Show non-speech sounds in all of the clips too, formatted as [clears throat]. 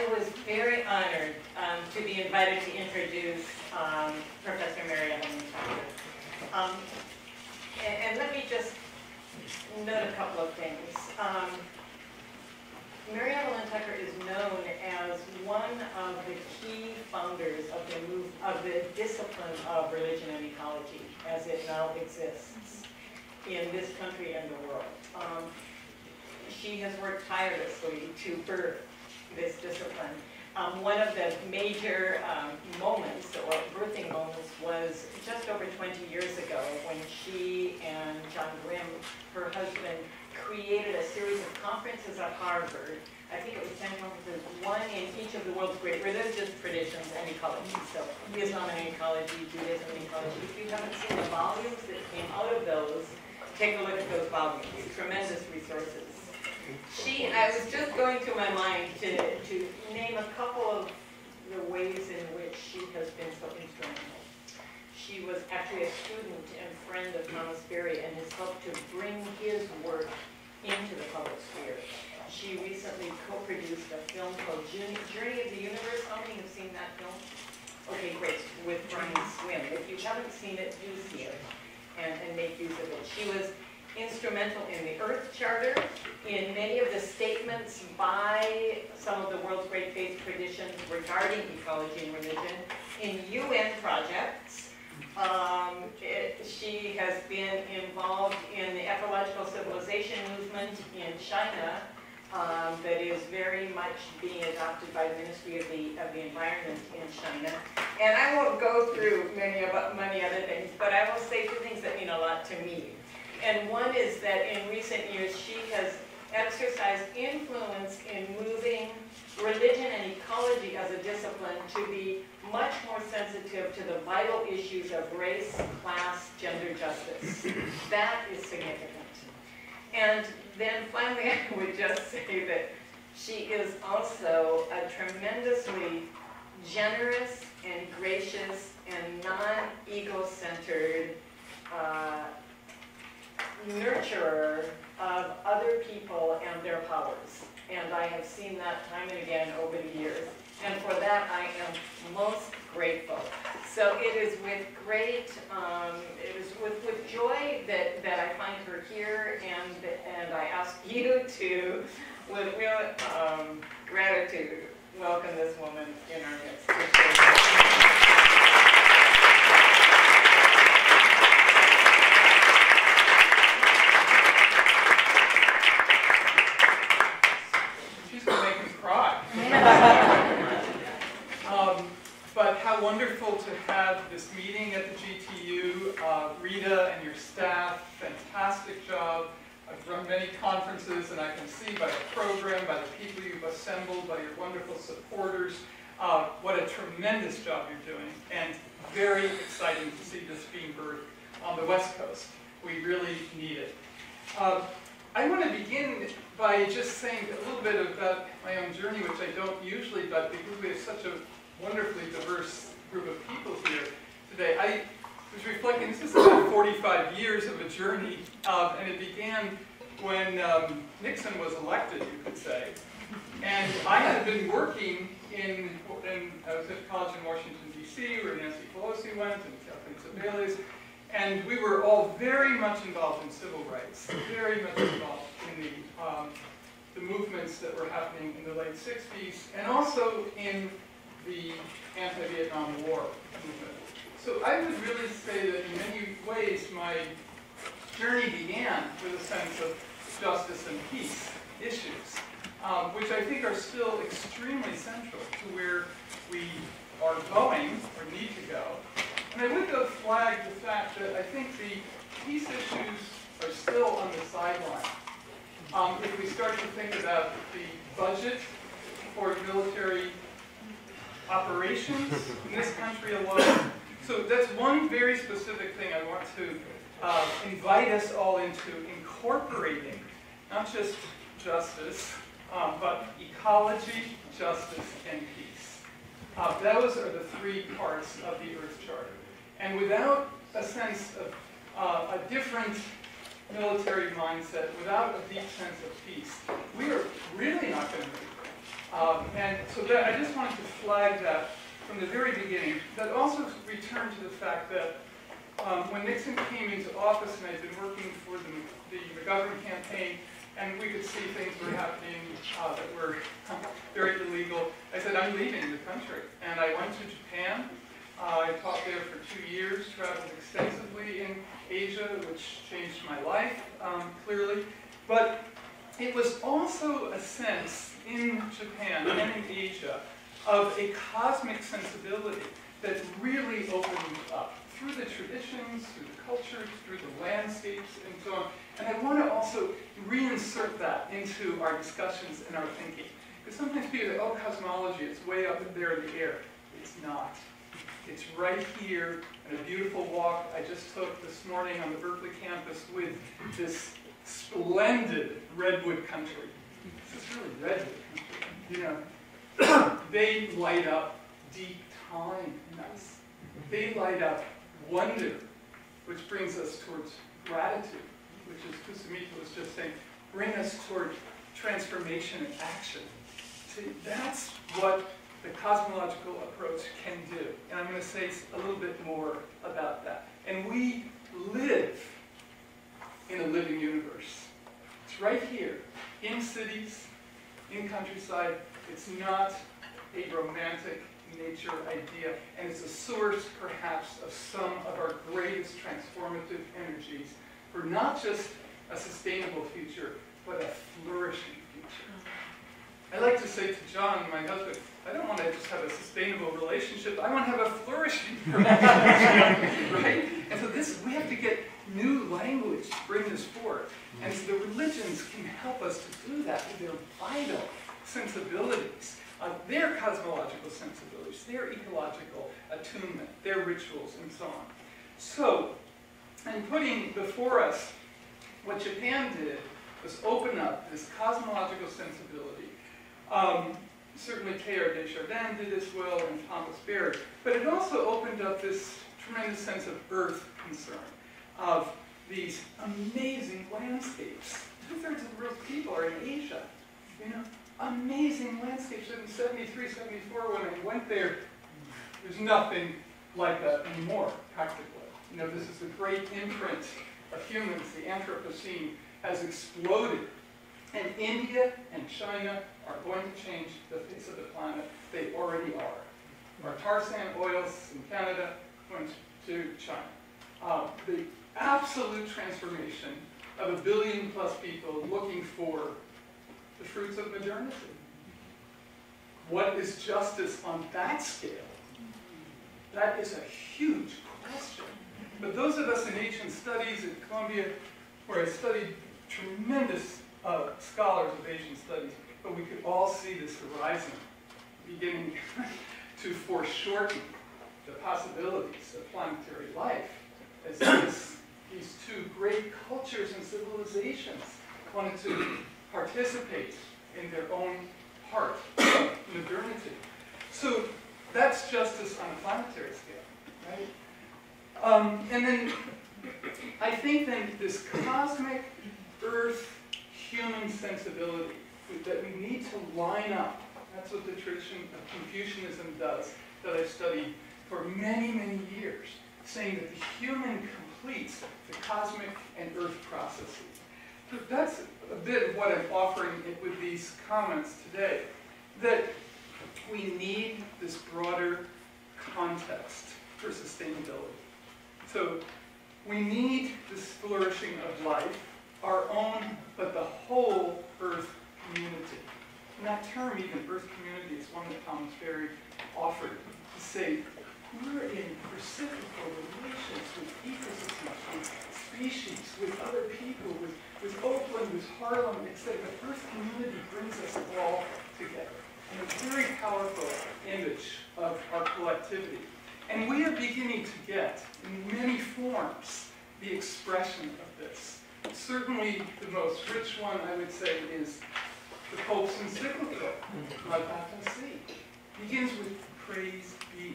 I was very honored um, to be invited to introduce um, Professor Mary Evelyn Tucker. Um, and, and let me just note a couple of things. Um, Mary Evelyn Tucker is known as one of the key founders of the move, of the discipline of religion and ecology as it now exists in this country and the world. Um, she has worked tirelessly to birth this discipline. Um, one of the major um, moments or birthing moments was just over 20 years ago when she and John Grim, her husband, created a series of conferences at Harvard. I think it was 10 conferences, one in each of the world's great religious traditions and ecology. So Islam and ecology, Judaism and ecology. If you haven't seen the volumes that came out of those, take a look at those volumes. Tremendous resources. She, I was just going through my mind to, to name a couple of the ways in which she has been so instrumental. She was actually a student and friend of Thomas Berry and has helped to bring his work into the public sphere. She recently co-produced a film called Journey of the Universe. How many have seen that film? Okay, great, with Brian Swimme. If you haven't seen it, do see it and, and make use of it. She was instrumental in the Earth Charter, in many of the statements by some of the world's great faith traditions regarding ecology and religion, in UN projects. Um, it, she has been involved in the ecological civilization movement in China um, that is very much being adopted by the Ministry of the, of the Environment in China. And I won't go through many, of, many other things, but I will say two things that mean a lot to me. And one is that in recent years, she has exercised influence in moving religion and ecology as a discipline to be much more sensitive to the vital issues of race, class, gender justice. That is significant. And then finally, [laughs] I would just say that she is also a tremendously generous and gracious and non-ego-centered uh, nurturer of other people and their powers. And I have seen that time and again over the years. And for that, I am most grateful. So it is with great, um, it is with, with joy that, that I find her here, and, and I ask [laughs] you to, with real um, gratitude, welcome this woman in our midst. Um, but how wonderful to have this meeting at the GTU. Uh, Rita and your staff, fantastic job. I've run many conferences and I can see by the program, by the people you've assembled, by your wonderful supporters, uh, what a tremendous job you're doing and very exciting to see this being birthed on the West Coast. We really need it. Uh, I want to begin by just saying a little bit about my own journey, which I don't usually, but because we have such a wonderfully diverse group of people here today, I was reflecting, this is about 45 years of a journey, um, and it began when um, Nixon was elected, you could say. And I had been working in, in I was at college in Washington, D.C., where Nancy Pelosi went, and Kathleen Sebelius, and we were all very much involved in civil rights, very much involved in the, um, the movements that were happening in the late 60s, and also in the anti-Vietnam War movement. So I would really say that in many ways my journey began with a sense of justice and peace issues, um, which I think are still extremely central to where we are going or need to go. And I would go flag the fact that I think the peace issues are still on the sideline. Um, if we start to think about the budget for military operations in this country alone, so that's one very specific thing I want to uh, invite us all into incorporating, not just justice, um, but ecology, justice, and peace. Uh, those are the three parts of the Earth Charter. And without a sense of uh, a different military mindset, without a deep sense of peace, we are really not going to make it. Um, and so that, I just wanted to flag that from the very beginning. That also returned to the fact that um, when Nixon came into office and I'd been working for the, the McGovern campaign, and we could see things were happening uh, that were [laughs] very illegal, I said, I'm leaving the country. And I went to Japan. I taught there for two years, traveled extensively in Asia, which changed my life, um, clearly. But it was also a sense in Japan and in Asia of a cosmic sensibility that really opened up through the traditions, through the cultures, through the landscapes, and so on. And I want to also reinsert that into our discussions and our thinking. Because sometimes people say, oh, cosmology, it's way up there in the air. It's not. It's right here in a beautiful walk I just took this morning on the Berkeley campus with this splendid redwood country. This is really redwood country. You know, [coughs] they light up deep time in us. They light up wonder, which brings us towards gratitude, which is Kusumika was just saying, bring us toward transformation and action. See, that's what the cosmological approach can do. And I'm going to say a little bit more about that. And we live in a living universe. It's right here, in cities, in countryside. It's not a romantic nature idea, and it's a source, perhaps, of some of our greatest transformative energies for not just a sustainable future, but a flourishing future. I like to say to John, my husband, I don't want to just have a sustainable relationship, I want to have a flourishing [laughs] relationship, right? And so this, we have to get new language to bring this forward. And so the religions can help us to do that with their vital sensibilities, uh, their cosmological sensibilities, their ecological attunement, their rituals, and so on. So, and putting before us what Japan did was open up this cosmological sensibility. Um, certainly Teilhard de Chardin did as well, and Thomas Berry. But it also opened up this tremendous sense of earth concern, of these amazing landscapes. Two-thirds of the world's people are in Asia. You know, amazing landscapes. In 73, 74, when I went there, there's nothing like that anymore, practically. You know, this is a great imprint of humans. The Anthropocene has exploded. And India and China are going to change the face of the planet. They already are. Our tar sand oils in Canada went to China. Uh, the absolute transformation of a billion plus people looking for the fruits of modernity. What is justice on that scale? That is a huge question. But those of us in Asian studies at Columbia, where I studied tremendous uh, scholars of Asian studies, but we could all see this horizon beginning [laughs] to foreshorten the possibilities of planetary life as this, these two great cultures and civilizations wanted to participate in their own part of modernity. So that's justice on a planetary scale, right? Um, and then I think then this cosmic earth human sensibility that we need to line up. That's what the tradition of Confucianism does, that I've studied for many, many years, saying that the human completes the cosmic and earth processes. So that's a bit of what I'm offering with these comments today, that we need this broader context for sustainability. So we need this flourishing of life, our own, but the whole Earth community. And that term, even Earth community, is one that Thomas Berry offered to say, we're in reciprocal relations with ecosystems, with species, with other people, with, with Oakland, with Harlem, etc. The Earth community brings us all together. And a very powerful image of our collectivity. And we are beginning to get, in many forms, the expression of this. Certainly the most rich one, I would say, is the Pope's encyclical, Laudato Si. Begins with praise be. You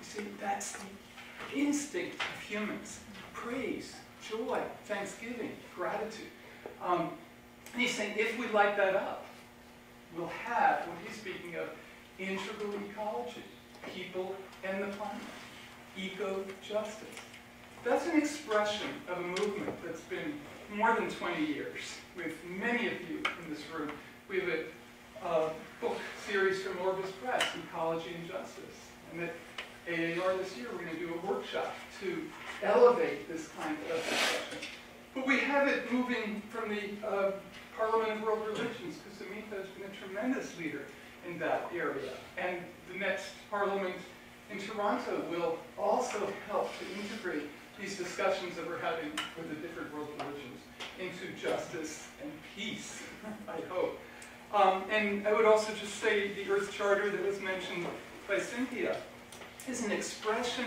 see, that's the instinct of humans. Praise, joy, thanksgiving, gratitude. Um, and he's saying if we light that up, we'll have, what he's speaking of, integral ecology, people and the planet, eco-justice. That's an expression of a movement that's been more than 20 years with many of you in this room. We have a book series from Orbis Press, Ecology and Justice. And at AAR this year, we're going to do a workshop to elevate this kind of discussion. But we have it moving from the uh, Parliament of World Religions, because Samhita has been a tremendous leader in that area. And the next Parliament in Toronto will also help to integrate these discussions that we're having with the different world religions into justice and peace, [laughs] I hope. Um, and I would also just say the Earth Charter that was mentioned by Cynthia is an expression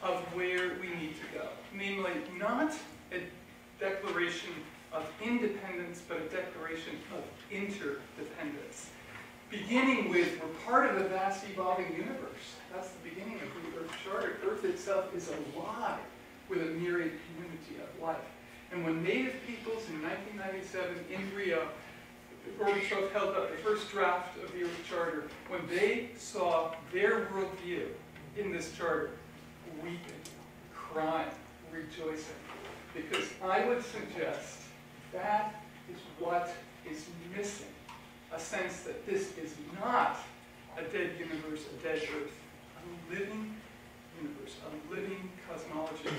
of where we need to go. Namely, not a declaration of independence, but a declaration of interdependence. Beginning with, we're part of a vast evolving universe. That's the beginning of the Earth Charter. Earth itself is alive with a myriad community of life. And when Native peoples in 1997 in Rio, Gorbachev held up the first draft of the Earth Charter, when they saw their worldview in this charter, weeping, crying, rejoicing. Because I would suggest that is what is missing. A sense that this is not a dead universe, a dead earth, a living universe, a living cosmology.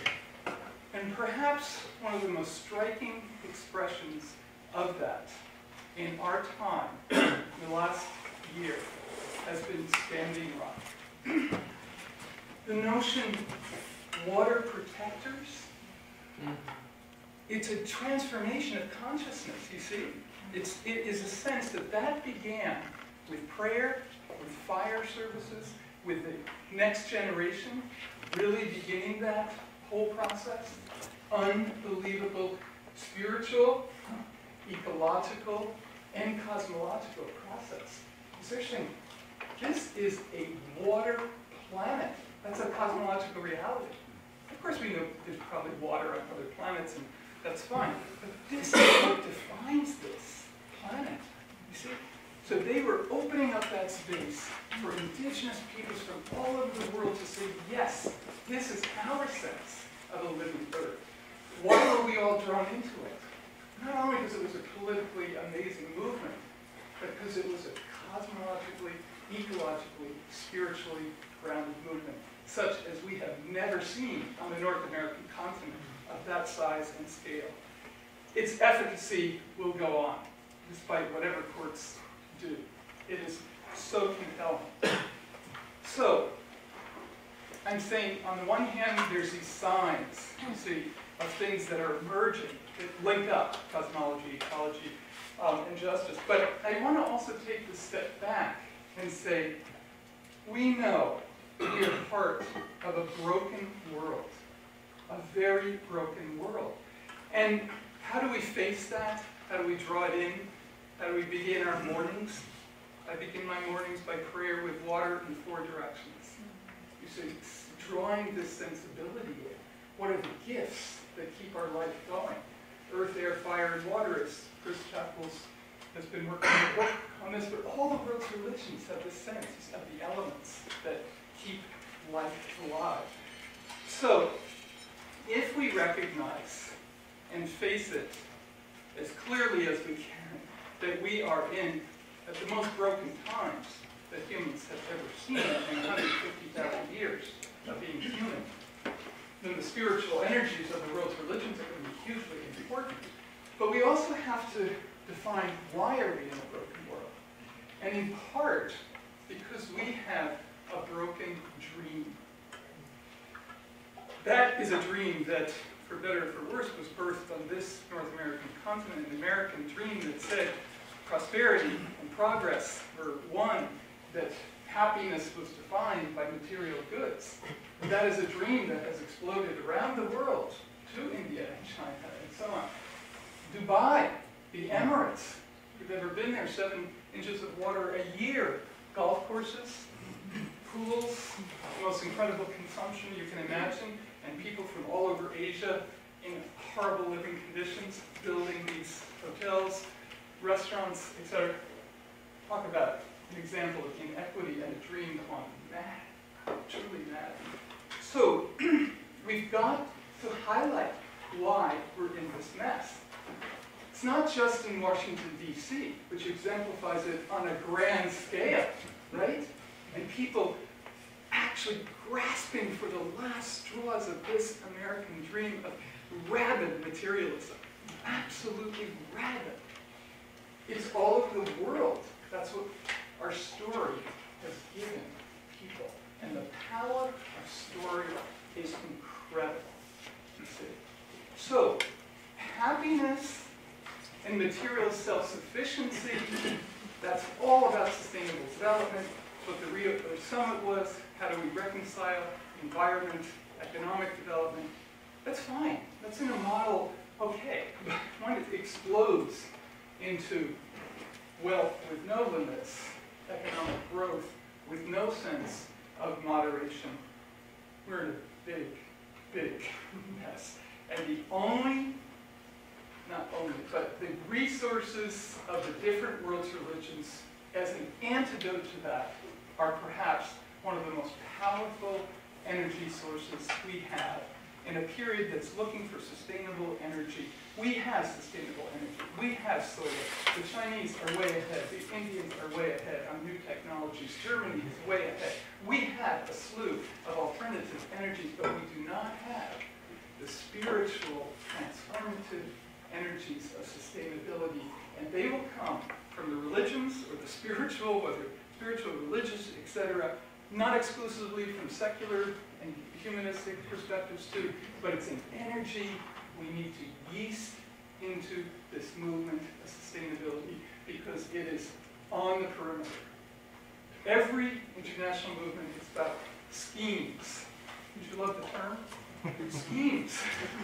And perhaps one of the most striking expressions of that in our time, in the last year, has been Standing Rock. The notion water protectors, it's a transformation of consciousness, you see. It's, it is a sense that that began with prayer, with fire services, with the next generation, really beginning that whole process. Unbelievable spiritual, ecological, and cosmological process. Essentially, this is a water planet. That's a cosmological reality. Of course, we know there's probably water on other planets, and that's fine. But this is what defines this planet. You see? So they were opening up that space for indigenous peoples from all over the world to say, yes, this is our sense of a living earth. Why were we all drawn into it? Not only because it was a politically amazing movement, but because it was a cosmologically, ecologically, spiritually grounded movement, such as we have never seen on the North American continent of that size and scale. Its efficacy will go on, despite whatever courts do. It is so compelling. So, I'm saying, on the one hand, there's these signs, you see, of things that are emerging, link up cosmology, ecology, um, and justice. But I want to also take the step back and say, we know we are part of a broken world, a very broken world. And how do we face that? How do we draw it in? How do we begin our mornings? I begin my mornings by prayer with water in four directions. You see, drawing this sensibility in. What are the gifts that keep our life going? Earth, air, fire, and water, as Chris Chapple's has been working on this, but all the world's religions have this sense of the elements that keep life alive. So, if we recognize and face it as clearly as we can, that we are in at the most broken times that humans have ever seen in 150,000 years of being human, then the spiritual energies of the world's religions are going to be hugely important. But we also have to define why are we in a broken world? And in part, because we have a broken dream. That is a dream that, for better or for worse, was birthed on this North American continent, an American dream that said prosperity and progress were one, that happiness was defined by material goods. That is a dream that has exploded around the world to India and China so on. Dubai, the Emirates, if you've ever been there, seven inches of water a year, golf courses, pools, the most incredible consumption you can imagine, and people from all over Asia in horrible living conditions, building these hotels, restaurants, etc. talk about an example of inequity and a dream gone mad, truly mad. So [clears throat] we've got to highlight why we're in this mess. It's not just in Washington, D.C., which exemplifies it on a grand scale, right? And people actually grasping for the last straws of this American dream of rabid materialism. Absolutely rabid. It's all over the world. That's what our story has given people. And the power of story is incredible. So, happiness and material self-sufficiency, that's all about sustainable development. What the Rio Summit was, how do we reconcile environment, economic development? That's fine. That's in a model, okay. But when it explodes into wealth with no limits, economic growth with no sense of moderation, we're in a big, big [laughs] mess. And the only, not only, but the resources of the different world's religions as an antidote to that are perhaps one of the most powerful energy sources we have in a period that's looking for sustainable energy. We have sustainable energy. We have solar. The Chinese are way ahead. The Indians are way ahead on new technologies. Germany is way ahead. We have a slew of alternative energies, but we do not have the spiritual, transformative energies of sustainability. And they will come from the religions or the spiritual, whether spiritual, religious, etc., not exclusively from secular and humanistic perspectives too, but it's an energy we need to yeast into this movement of sustainability because it is on the perimeter. Every international movement is about schemes. Would you love the term? Schemes.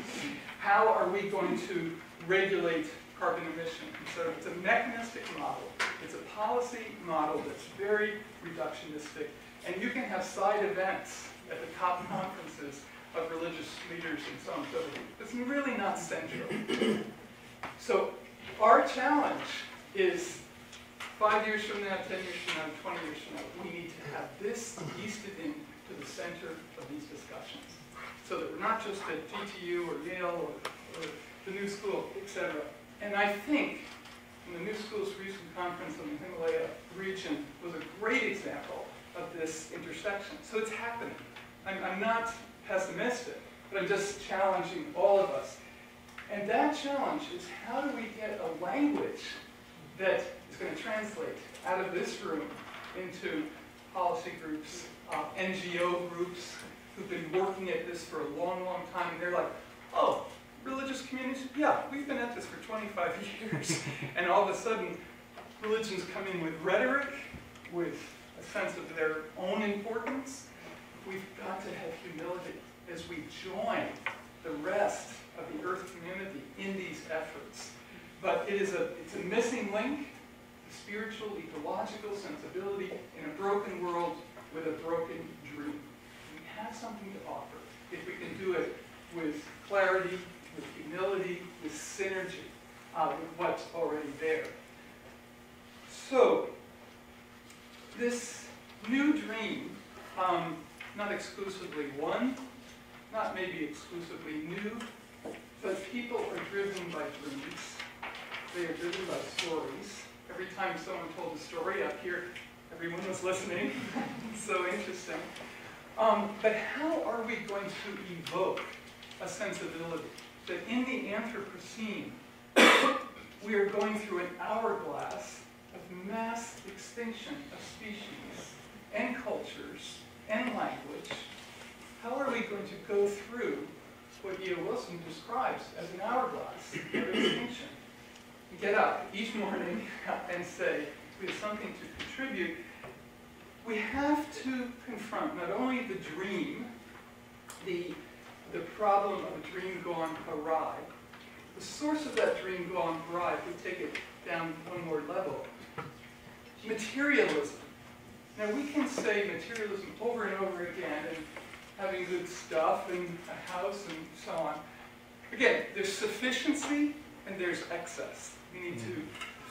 [laughs] How are we going to regulate carbon emission? So it's a mechanistic model. It's a policy model that's very reductionistic. And you can have side events at the top conferences of religious leaders and so on. So it's really not central. So our challenge is five years from now, 10 years from now, 20 years from now, we need to have this yeasted into the center of these discussions. So that we're not just at GTU or Yale or, or the New School, etc. And I think the New School's recent conference on the Himalaya region was a great example of this intersection. So it's happening. I'm, I'm not pessimistic, but I'm just challenging all of us. And that challenge is how do we get a language that is going to translate out of this room into policy groups, uh, NGO groups who've been working at this for a long, long time. And they're like, oh, religious communities? Yeah, we've been at this for 25 [laughs] years. and all of a sudden, religions come in with rhetoric, with a sense of their own importance, we've got to have humility as we join the rest of the Earth community in these efforts. But it is a, it's a missing link, the spiritual, ecological sensibility in a broken world with a broken dream. Have something to offer if we can do it with clarity, with humility, with synergy, uh, with what's already there. So, this new dream, um, not exclusively one, not maybe exclusively new, but people are driven by dreams. They are driven by stories. Every time someone told a story up here, everyone was listening. [laughs] so interesting. Um, but how are we going to evoke a sensibility that in the Anthropocene, [coughs] we are going through an hourglass of mass extinction of species and cultures and language, how are we going to go through what E.O. Wilson describes as an hourglass of extinction? Get up each morning [laughs] and say, we have something to contribute. We have to confront not only the dream, the, the problem of a dream gone awry, the source of that dream gone awry, if we take it down one more level, materialism. Now we can say materialism over and over again, and having good stuff and a house and so on. Again, there's sufficiency and there's excess. We need to mm.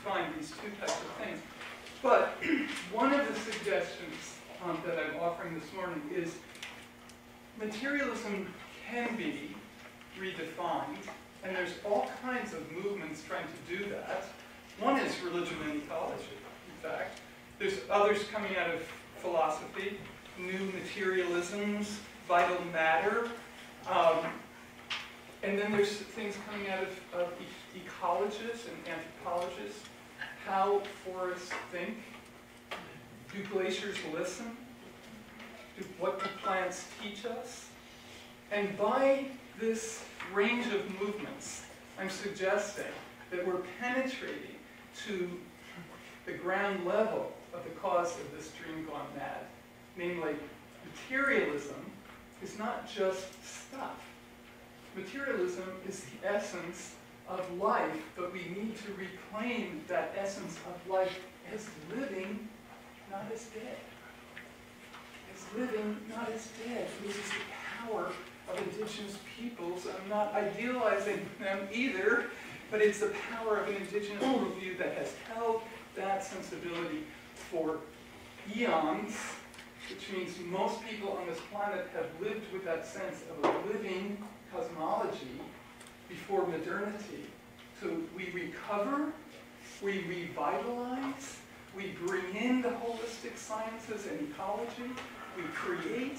find these two types of things. But one of the suggestions um, that I'm offering this morning is materialism can be redefined, and there's all kinds of movements trying to do that. One is religion and ecology, in fact. There's others coming out of philosophy, new materialisms, vital matter. Um, and then there's things coming out of, of ecologists and anthropologists, how forests think. Do glaciers listen? Do, what do plants teach us? And by this range of movements, I'm suggesting that we're penetrating to the ground level of the cause of this dream gone mad. Namely, materialism is not just stuff. Materialism is the essence of life, but we need to reclaim that essence of life as living, not as dead. As living, not as dead. This is the power of indigenous peoples. I'm not idealizing them either, but it's the power of an indigenous worldview that has held that sensibility for eons, which means most people on this planet have lived with that sense of a living cosmology before modernity. So we recover, we revitalize, we bring in the holistic sciences and ecology, we create.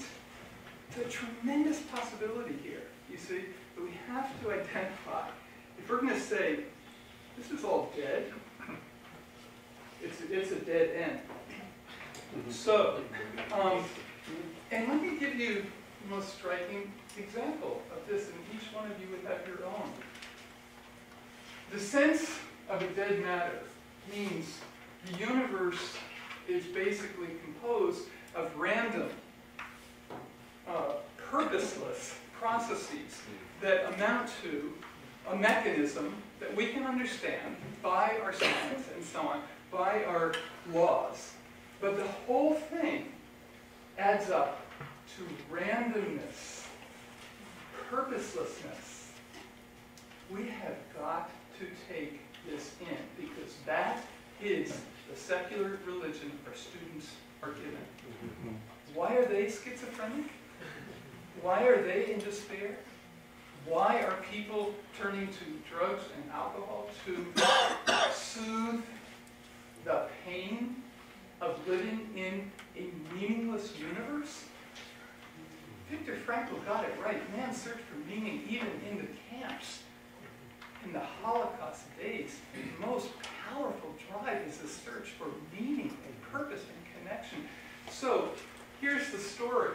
It's a tremendous possibility here, you see, but we have to identify. If we're going to say, this is all dead, [laughs] it's, it's a dead end. So, um, and let me give you the most striking example of this, and each one of you would have your own. The sense of a dead matter means the universe is basically composed of random, uh, purposeless processes that amount to a mechanism that we can understand by our science and so on, by our laws. But the whole thing adds up to randomness, purposelessness. We have got to take this in because that is the secular religion our students are given. Why are they schizophrenic? Why are they in despair? Why are people turning to drugs and alcohol to soothe the pain of living in a meaningless universe? Viktor Frankl got it right. Man searched for meaning even in the camps. In the Holocaust days, the most powerful drive is the search for meaning and purpose and connection. So, here's the story.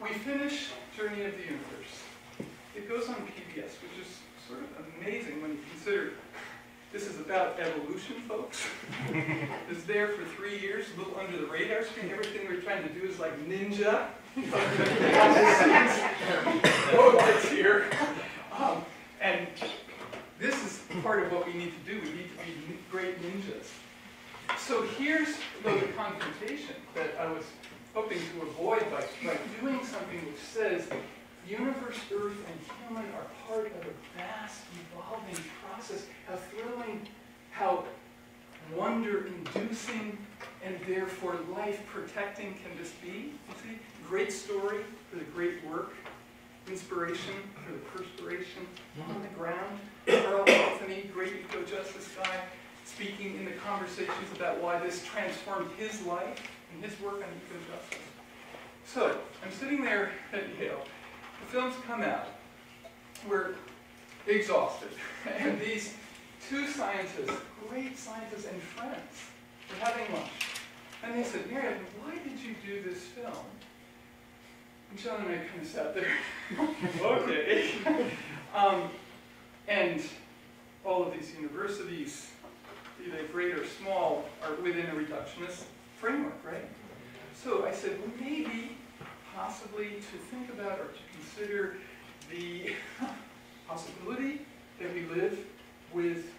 We finish Journey of the Universe. It goes on PBS, which is sort of amazing when you consider this is about evolution, folks. [laughs] it's there for three years, a little under the radar screen. Everything we're trying to do is like ninja. [laughs] Robots here. Um, and this is part of what we need to do. We need to be great ninjas. So here's the confrontation that I was hoping to avoid by, by doing something which says universe, earth, and human are part of a vast evolving process. How thrilling, how wonder-inducing, and therefore life-protecting can this be? You see, great story for the great work, inspiration for the perspiration on the ground. Carl Anthony, great eco-justice guy, speaking in the conversations about why this transformed his life and his work on eco-justice. So, I'm sitting there at Yale. The films come out. We're exhausted. [laughs] And these two scientists, great scientists and friends, were having lunch. And they said, Miriam, why did you do this film? And John and I kind of sat there, [laughs] okay. [laughs] um, and all of these universities, be they great or small, are within a reductionist framework, right? So I said, well, maybe, possibly, to think about or to consider the [laughs] possibility that we live with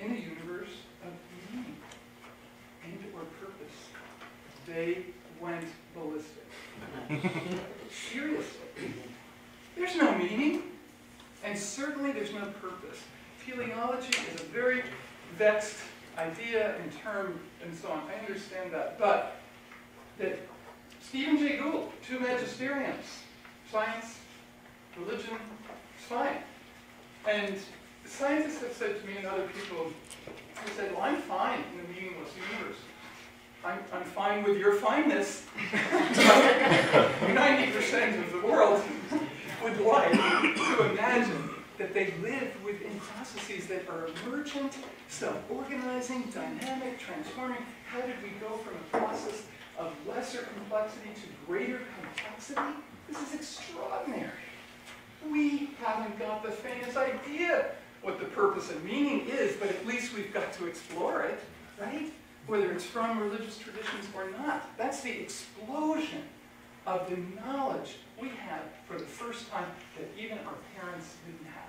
in a universe of meaning and or purpose. They went ballistic. [laughs] Seriously. There's no meaning, and certainly there's no purpose. Teleology is a very vexed idea and term and so on. I understand that. But that Stephen Jay Gould, two magisteriums, science, religion, fine. And scientists have said to me and other people who said, well, I'm fine in the meaningless universe. I'm, I'm fine with your fineness. [laughs] 90% of the world would like to imagine that they live within processes that are emergent, self-organizing, dynamic, transforming. How did we go from a process of lesser complexity to greater complexity? This is extraordinary. We haven't got the faintest idea what the purpose and meaning is, but at least we've got to explore it, right? Whether it's from religious traditions or not. That's the explosion of the knowledge we have for the first time that even our parents didn't have.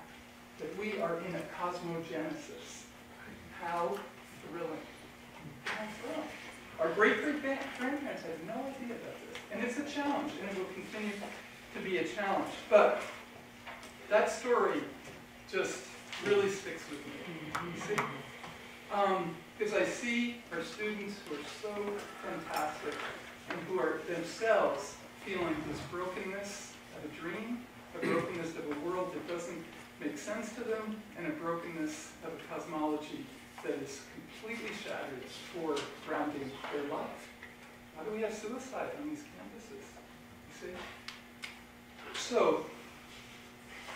That we are in a cosmogenesis. How thrilling. How thrilling. Our great-great-grandparents had no idea about this. And it's a challenge, and it will continue to be a challenge. But that story just really sticks with me. You see? Um, because I see our students who are so fantastic and who are themselves feeling this brokenness of a dream, a brokenness of a world that doesn't make sense to them, and a brokenness of a cosmology that is completely shattered for grounding their life. Why do we have suicide on these campuses? You see? So,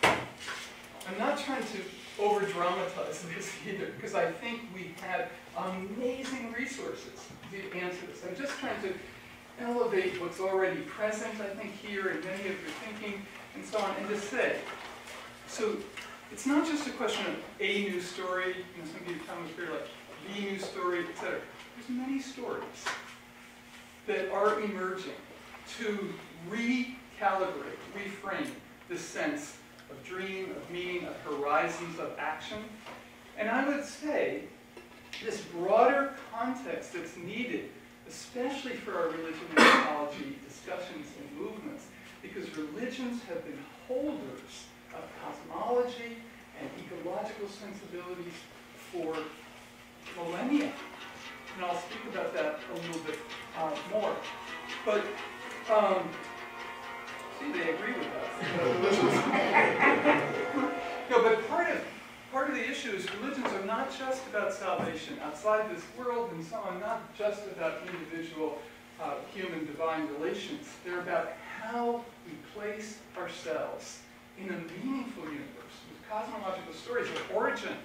I'm not trying to over dramatize this [laughs] either, because I think we have amazing resources to answer this. I'm just trying to elevate what's already present, I think, here in many of your thinking and so on, and just say, so it's not just a question of a new story, you know, some of you come here like the new story, etc. There's many stories that are emerging to recalibrate, reframe the sense of dream, of meaning, of horizons of action. And I would say this broader context that's needed, especially for our religion and ecology discussions and movements, because religions have been holders of cosmology and ecological sensibilities for millennia. And I'll speak about that a little bit uh, more. But um, See, they agree with us. [laughs] no, but part of part of the issue is religions are not just about salvation outside this world and so on, not just about individual uh, human divine relations. They're about how we place ourselves in a meaningful universe with cosmological stories of origin.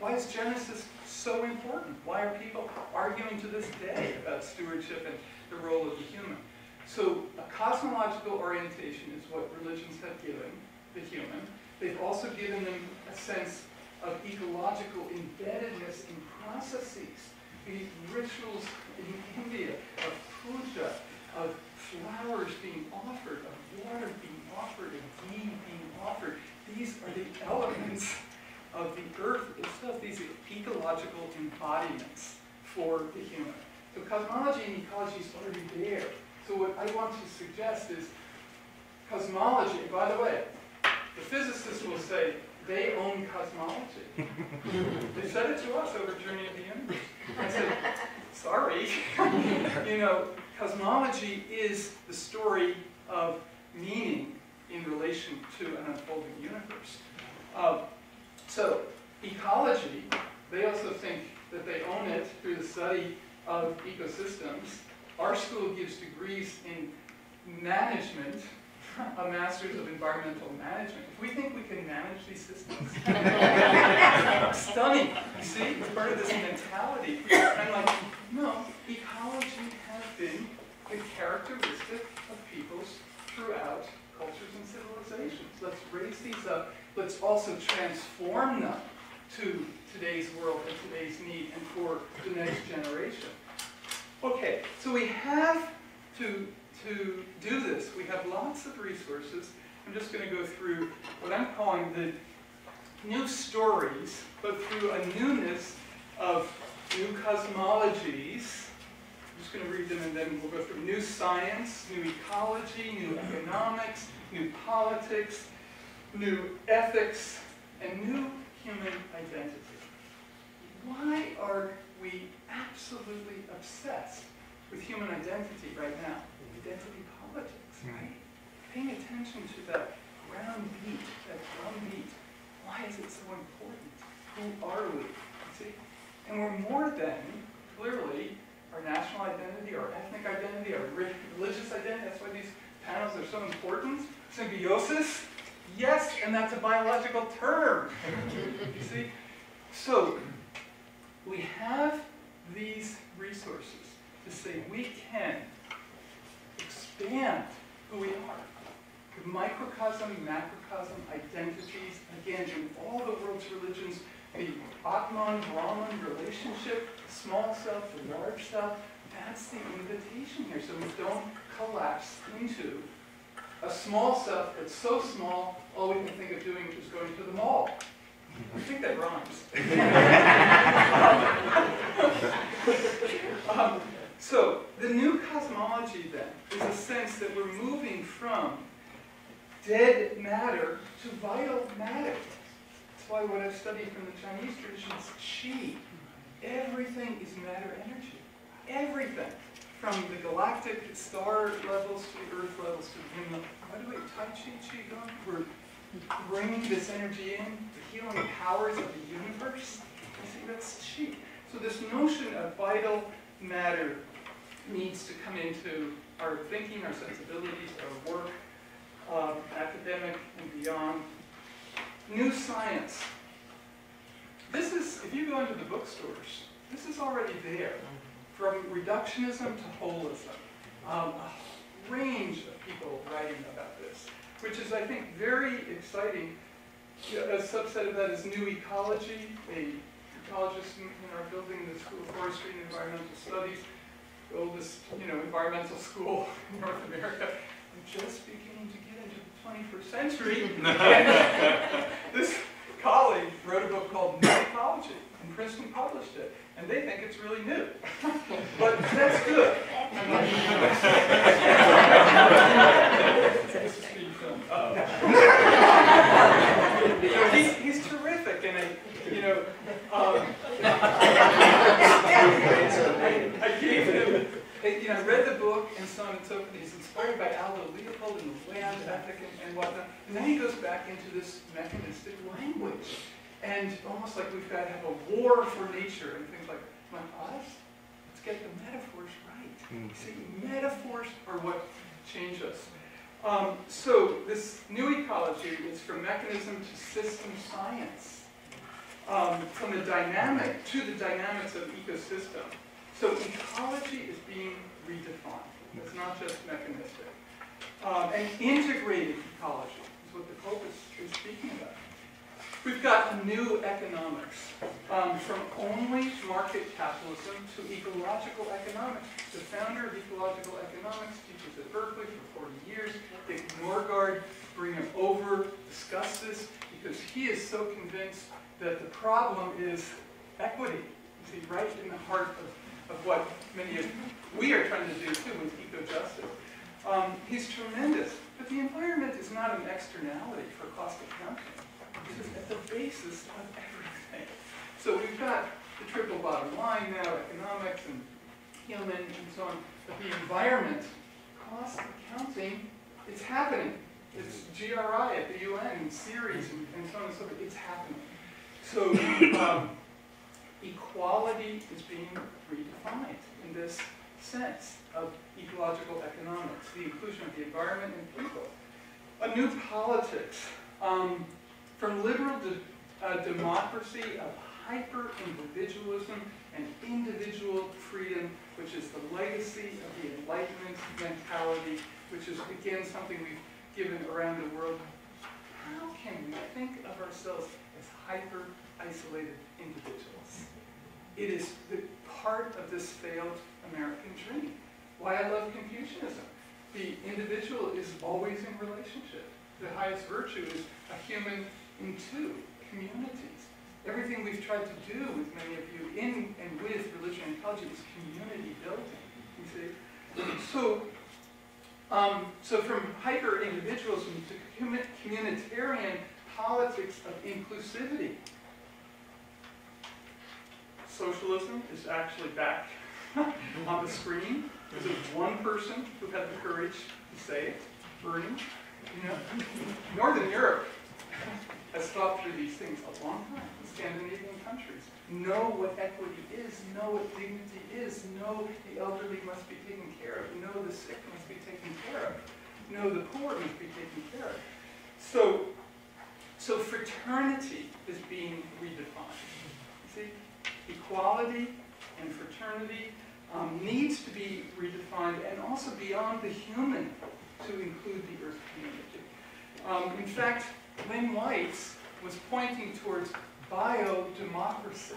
Why is Genesis so important? Why are people arguing to this day about stewardship and the role of the human? So a cosmological orientation is what religions have given the human. They've also given them a sense of ecological embeddedness in processes. The rituals in India of puja, of flowers being offered, of water being offered, of ghee being offered. These are the elements of the earth itself. These ecological embodiments for the human. So cosmology and ecology is already there. So what I want to suggest is cosmology, by the way, the physicists will say they own cosmology. [laughs] they said it to us over Journey of the Universe. I said, sorry. [laughs] you know, cosmology is the story of meaning in relation to an unfolding universe. Uh, so ecology, they also think that they own it through the study of ecosystems our school gives degrees in management, a master's of environmental management. If we think we can manage these systems, [laughs] stunning. You see, it's part of this mentality. I'm like, no, ecology has been the characteristic of peoples throughout cultures and civilizations. Let's raise these up. Let's also transform them to today's world and today's need and for the next generation. Okay, so we have to, to do this. We have lots of resources. I'm just going to go through what I'm calling the new stories, but through a newness of new cosmologies. I'm just going to read them and then we'll go through new science, new ecology, new economics, new politics, new ethics, and new human identity. why are we absolutely obsessed with human identity right now? Identity politics, hmm. right? Paying attention to that ground beat, that drum beat. Why is it so important? Who are we? See? And we're more than, clearly, our national identity, our ethnic identity, our religious identity. That's why these panels are so important. Symbiosis, yes, and that's a biological term. you see? So, we have these resources to say we can expand who we are. The microcosm, macrocosm identities, again, in all the world's religions, the Atman, Brahman relationship, small self, the large self, that's the invitation here. So we don't collapse into a small self that's so small, all we can think of doing is going to the mall. I think that rhymes. [laughs] um, so the new cosmology then is a sense that we're moving from dead matter to vital matter. That's why what I've studied from the Chinese tradition is qi. Everything is matter energy. Everything. From the galactic star levels to the earth levels to the human. By the way, Tai Chi Qigong, we're bringing this energy in, the healing powers of the universe. You see, that's qi. So this notion of vital matter needs to come into our thinking, our sensibilities, our work, um, academic and beyond. New science. This is, if you go into the bookstores, this is already there. From reductionism to holism. Um, a range of people writing about this, which is, I think, very exciting. A subset of that is new ecology, a ecologist in in our building, the School of Forestry and Environmental Studies, the oldest, you know, environmental school in North America. I'm just beginning to get into the 21st century. And [laughs] [laughs] this colleague wrote a book called New Ecology, and Princeton published it. And they think it's really new. But that's good. I'm not- This is being filmed. So he's, he's terrific, and I, you know, um, I, I gave him, you know, I read the book and so on and so forth. He's inspired by Aldo Leopold and the land ethic and, and whatnot. And then he goes back into this mechanistic language, and almost like we've got to have a war for nature and things like. Like, us? Let's get the metaphors right. See, metaphors are what change us. Um, so this new ecology is from mechanism to system science, um, from the dynamic to the dynamics of ecosystem. So ecology is being redefined. It's not just mechanistic. Um, and integrated ecology is what the Pope is, is speaking about. We've got new economics, um, from only market capitalism to ecological economics. The founder of ecological economics teaches at Berkeley for 40 years. Dick Norgaard, bring him over, discuss this, because he is so convinced that the problem is equity. You see, right in the heart of, of what many of we are trying to do too with eco-justice. Um, he's tremendous, but the environment is not an externality for cost accounting. Is at the basis of everything. So we've got the triple bottom line now, economics and human and so on, but the environment, cost accounting, it's happening. It's GRI at the UN, Ceres, and, and so on and so forth, it's happening. So um, equality is being redefined in this sense of ecological economics, the inclusion of the environment and people. A new politics, um, from liberal de- uh, democracy of hyper-individualism and individual freedom, which is the legacy of the Enlightenment mentality, which is, again, something we've given around the world. How can we think of ourselves as hyper-isolated individuals? It is part of this failed American dream. Why I love Confucianism. The individual is always in relationship. The highest virtue is a human in two communities. Everything we've tried to do with many of you in and with religion and culture is community building. You see? So, um, so from hyper individualism to communitarian politics of inclusivity. socialism is actually back [laughs] on the screen. Because there's one person who had the courage to say it, Bernie. You know, [laughs] Northern Europe [laughs] has thought through these things a long time. The Scandinavian countries know what equity is, know what dignity is, know the elderly must be taken care of, know the sick must be taken care of, know the poor must be taken care of. So, so fraternity is being redefined. See, equality and fraternity um, needs to be redefined and also beyond the human to include the earth community. Um, in fact, Lynn White's was pointing towards biodemocracy,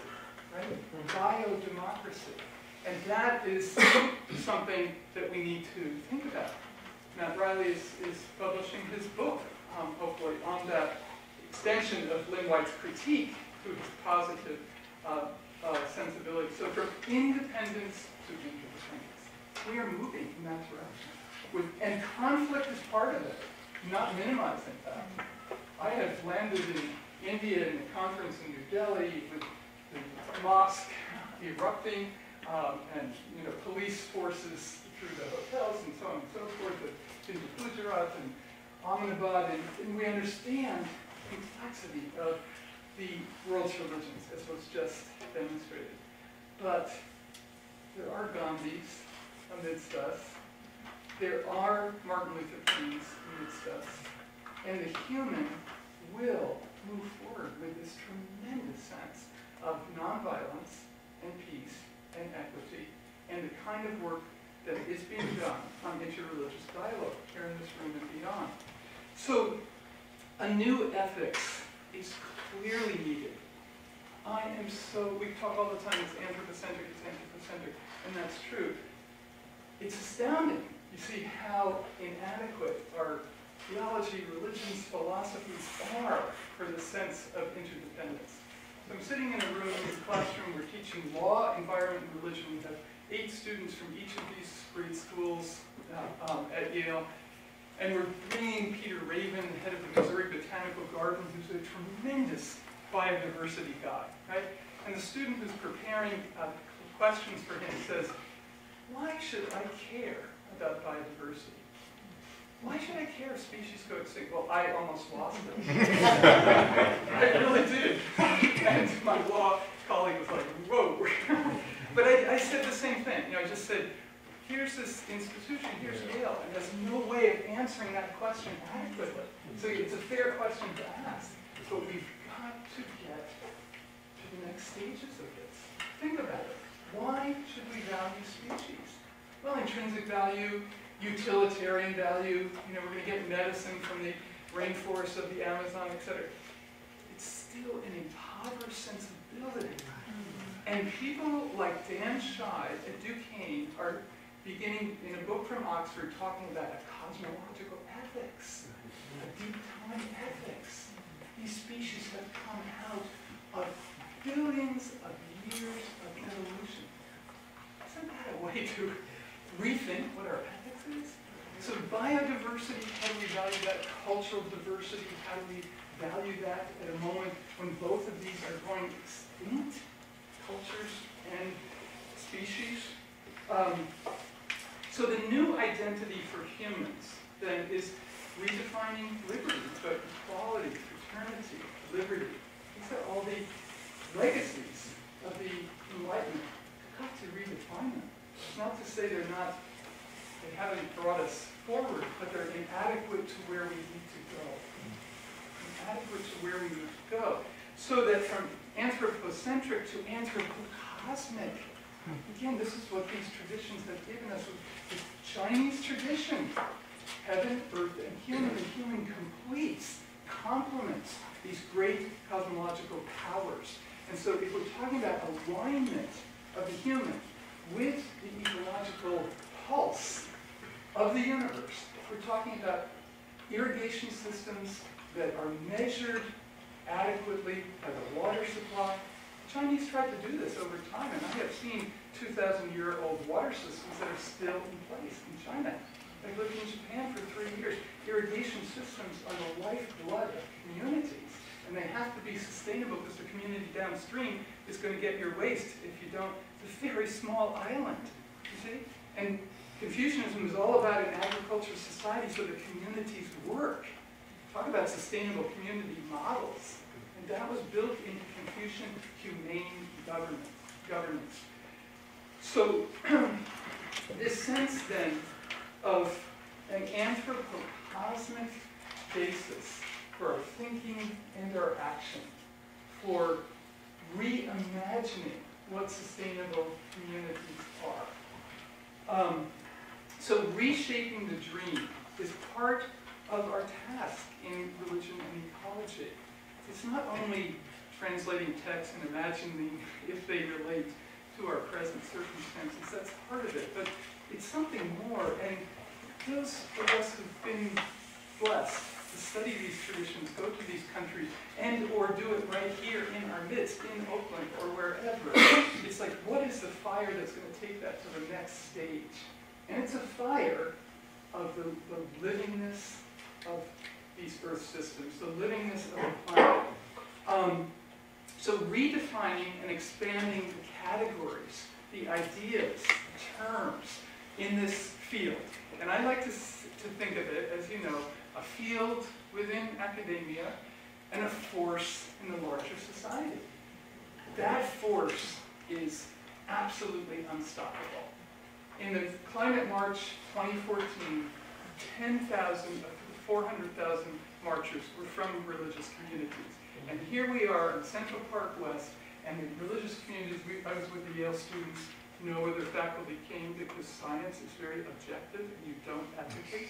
right? Biodemocracy. And that is something that we need to think about. Matt Riley is, is publishing his book, um, hopefully, on that extension of Lynn White's critique to his positive uh, uh, sensibility. So from independence to interdependence, we are moving in that direction. With, and conflict is part of it, not minimizing that. I have landed in India in a conference in New Delhi with the mosque erupting um, and you know police forces through the hotels and so on and so forth. In Gujarat and Ahmedabad, and, and we understand the complexity of the world's religions, as was just demonstrated. But there are Gandhis amidst us. There are Martin Luther Kings amidst us. And the human will move forward with this tremendous sense of nonviolence and peace and equity and the kind of work that is being done on interreligious dialogue here in this room and beyond. So a new ethics is clearly needed. I am so, we talk all the time, it's anthropocentric, it's anthropocentric, and that's true. It's astounding, you see how inadequate our theology, religions, philosophies are for the sense of interdependence. So I'm sitting in a room, in a classroom, we're teaching law, environment, and religion. We have eight students from each of these great schools uh, um, at Yale. And we're bringing Peter Raven, head of the Missouri Botanical Garden, who's a tremendous biodiversity guy, right? And the student who's preparing uh, questions for him says, why should I care about biodiversity? Why should I care if species go extinct? Well, I almost lost them. [laughs] I really did. And my law colleague was like, whoa. but I, I said the same thing. You know, I just said, here's this institution, here's Yale, and has no way of answering that question adequately. So it's a fair question to ask, but we've got to get to the next stages of this. Think about it. Why should we value species? Well, intrinsic value, utilitarian value, you know, we're going to get medicine from the rainforests of the Amazon, et cetera. It's still an impoverished sensibility. Mm-hmm. And people like Dan Scheid at Duquesne are beginning in a book from Oxford talking about a cosmological ethics, a deep time ethics. These species have come out of billions of years of evolution. Isn't that a way to rethink what our ethics? So biodiversity, how do we value that? Cultural diversity, how do we value that at a moment when both of these are going extinct? Cultures and species. Um, so the new identity for humans then is redefining liberty, but equality, fraternity, liberty. These are all the legacies of the Enlightenment. We've got to redefine them. It's not to say they're not, they haven't brought us forward, but they're inadequate to where we need to go. Inadequate to where we need to go. So that from anthropocentric to anthropocosmic, again, this is what these traditions have given us. The Chinese tradition, heaven, earth, and human, and human completes, complements these great cosmological powers. And so if we're talking about alignment of the human with the ecological pulse of the universe, we're talking about irrigation systems that are measured adequately by the water supply. The Chinese tried to do this over time, and I have seen 2,000-year-old water systems that are still in place in China. I lived in Japan for three years. Irrigation systems are the lifeblood of communities. And they have to be sustainable because the community downstream is going to get your waste if you don't. It's a very small island, you see? And Confucianism is all about an agricultural society so the communities work. Talk about sustainable community models. And that was built into Confucian humane government, governance. So [clears throat] this sense then of an anthropocosmic basis for our thinking and our action, for reimagining what sustainable communities are. Um, so reshaping the dream is part of our task in religion and ecology. It's not only translating texts and imagining [laughs] if they relate to our present circumstances, that's part of it, but it's something more, and those of us who've been blessed to study these traditions, go to these countries, and or do it right here in our midst, in Oakland or wherever. It's like, what is the fire that's going to take that to the next stage? And it's a fire of the, the livingness of these Earth systems, the livingness of the planet. Um, so redefining and expanding the categories, the ideas, terms in this field. And I like to, to think of it as, you know, a field within academia and a force in the larger society. That force is absolutely unstoppable. In the Climate March 2014, 10,000 of the 400,000 marchers were from religious communities. And here we are in Central Park West, and the religious communities, we, I was with the Yale students, no other faculty came because science is very objective and you don't advocate.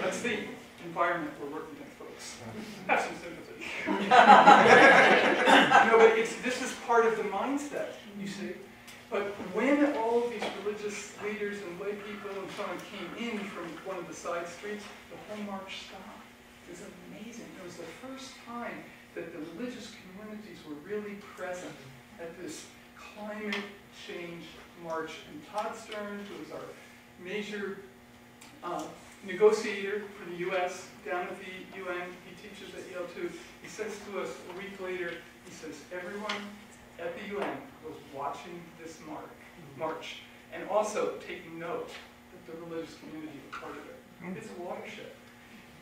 That's the environment we're working in, folks. Have some sympathy. no, but it's, this is part of the mindset, you see. But when all of these religious leaders and lay people and so on came in from one of the side streets, the whole march stopped. It was amazing. It was the first time that the religious communities were really present at this climate change march. And Todd Stearns, who was our major uh, negotiator for the U.S. down at the UN, he teaches at Yale too, he says to us a week later, he says, everyone at the UN was watching this mark, march and also taking note that the religious community was part of it. It's a watershed.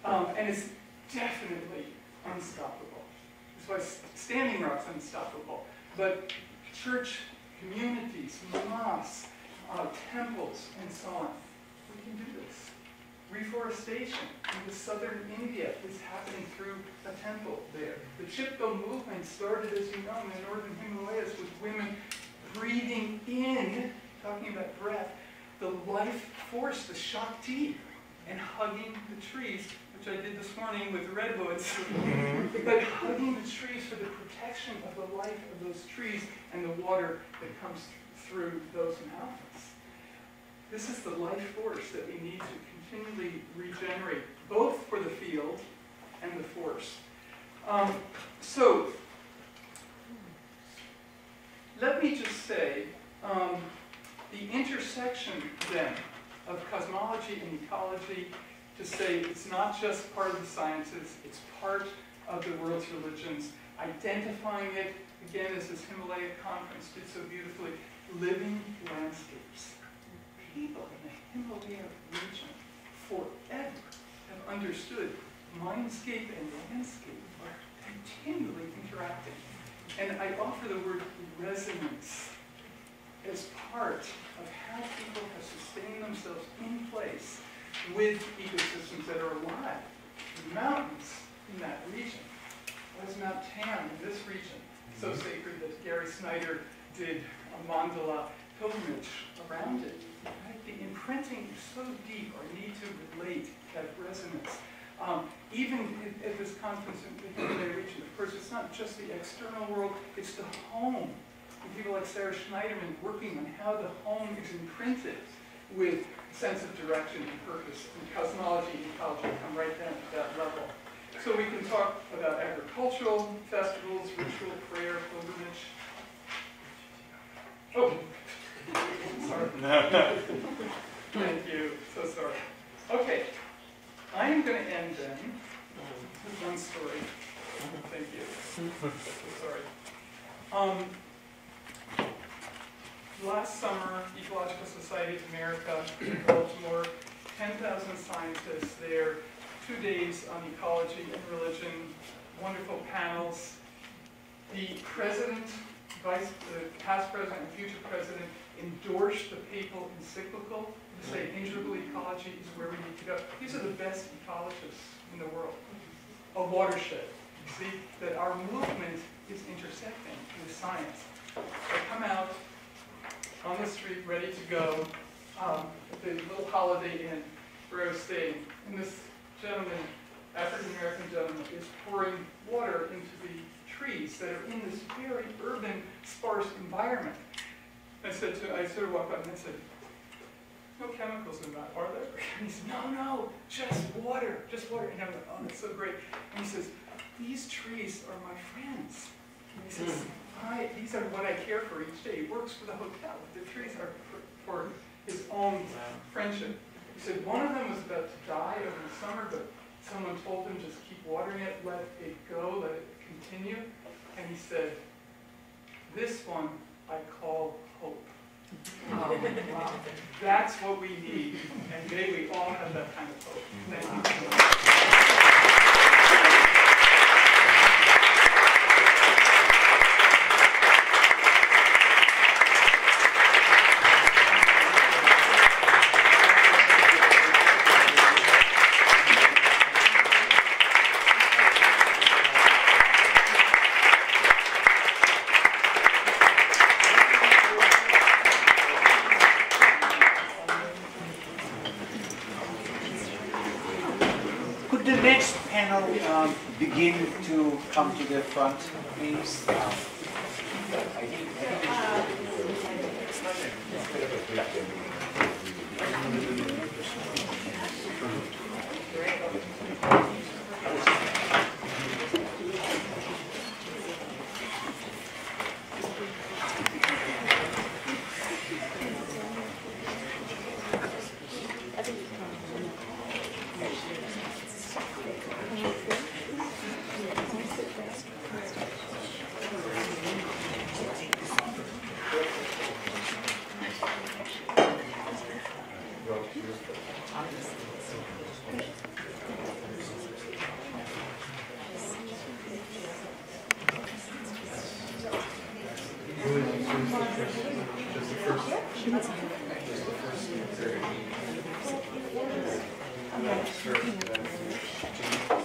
Um, and it's definitely unstoppable. That's why Standing Rock's unstoppable. But church communities, mosques, uh, temples, and so on, we can do this. Reforestation in southern India is happening through a temple there. The Chipko movement started, as you know, in the northern Himalayas with women breathing in, talking about breath, the life force, the Shakti, and hugging the trees, which I did this morning with redwoods. [laughs] but hugging the trees for the protection of the life of those trees and the water that comes through those mountains. This is the life force that we need to continually regenerate, both for the field and the force. Um, so, let me just say, um, the intersection then of cosmology and ecology to say it's not just part of the sciences, it's part of the world's religions, identifying it, again, as this Himalaya conference did so beautifully, living landscapes. People in the Himalaya region forever have understood mindscape and landscape are continually interacting. And I offer the word resonance as part of how people have sustained themselves in place with ecosystems that are alive. The mountains in that region, was Mount Tam in this region, so mm-hmm. sacred that Gary Snyder did a mandala pilgrimage around it. Right? The imprinting is so deep, our need to relate, that resonance. Um, even at this conference in the Himalaya region, of course, it's not just the external world, it's the home. And people like Sara Shneiderman working on how the home is imprinted with sense of direction and purpose. And cosmology and ecology come right down to that level. So we can talk about agricultural festivals, ritual prayer, pilgrimage. Oh, sorry. No. [laughs] Thank you. So sorry. Okay. I am going to end then with one story. Thank you. So sorry. Um, last summer, Ecological Society of America in Baltimore, 10,000 scientists there two days on ecology and religion, wonderful panels. The president, vice, the past president and future president endorsed the papal encyclical to say integral ecology is where we need to go. These are the best ecologists in the world. A watershed. You see, that our movement is intersecting with science. They come out on the street, ready to go, um, the little holiday inn where I was staying. And this gentleman, African-American gentleman, is pouring water into the trees that are in this very urban, sparse environment. I said to, I sort of walked up and I said, no chemicals in that, are there? [laughs] And he said, no, no, just water, just water. And I'm like, oh, that's so great. And he says, these trees are my friends. And he says, hmm. I, these are what I care for each day. He works for the hotel. The trees are for, for his own friendship. He said one of them was about to die over the summer, but someone told him just keep watering it, let it go, let it continue. And he said, this one I call hope. Oh, wow, That's what we need, and may we all have that kind of hope. Thank you. Could the next panel um, begin to come to the front, please?